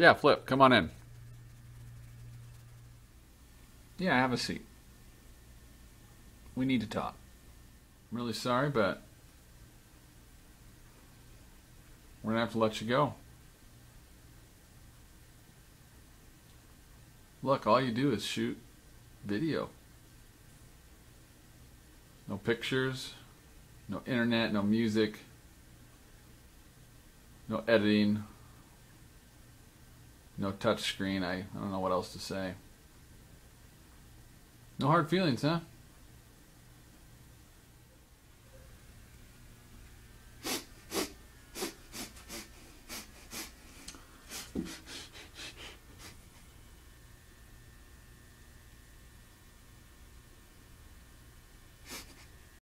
Yeah, Flip, come on in. Yeah, have a seat. We need to talk. I'm really sorry, but we're gonna have to let you go. Look, all you do is shoot video. No pictures, no internet, no music, no editing, no touch screen. I, I don't know what else to say. No hard feelings, huh?